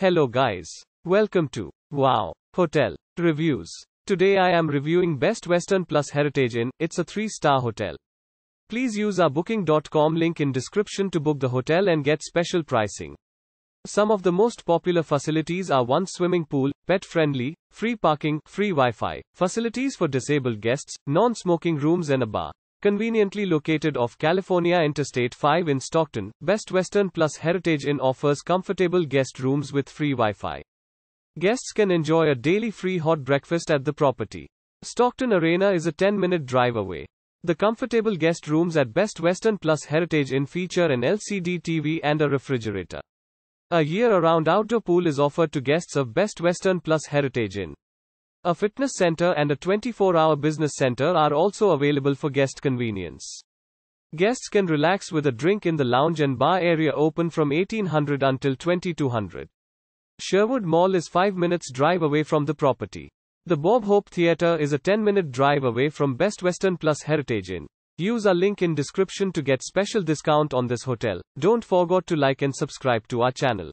Hello guys. Welcome to Wow Hotel Reviews. Today I am reviewing Best Western Plus Heritage Inn. It's a 3-star hotel. Please use our booking.com link in description to book the hotel and get special pricing. Some of the most popular facilities are one swimming pool, pet friendly, free parking, free Wi-Fi, facilities for disabled guests, non-smoking rooms and a bar. Conveniently located off California Interstate 5 in Stockton, Best Western Plus Heritage Inn offers comfortable guest rooms with free Wi-Fi. Guests can enjoy a daily free hot breakfast at the property. Stockton Arena is a 10-minute drive away. The comfortable guest rooms at Best Western Plus Heritage Inn feature an LCD TV and a refrigerator. A year-round outdoor pool is offered to guests of Best Western Plus Heritage Inn. A fitness center and a 24-hour business center are also available for guest convenience. Guests can relax with a drink in the lounge and bar area open from 1800 until 2200. Sherwood Mall is 5 minutes drive away from the property. The Bob Hope Theatre is a 10 minute drive away from Best Western Plus Heritage Inn. Use our link in description to get special discount on this hotel. Don't forget to like and subscribe to our channel.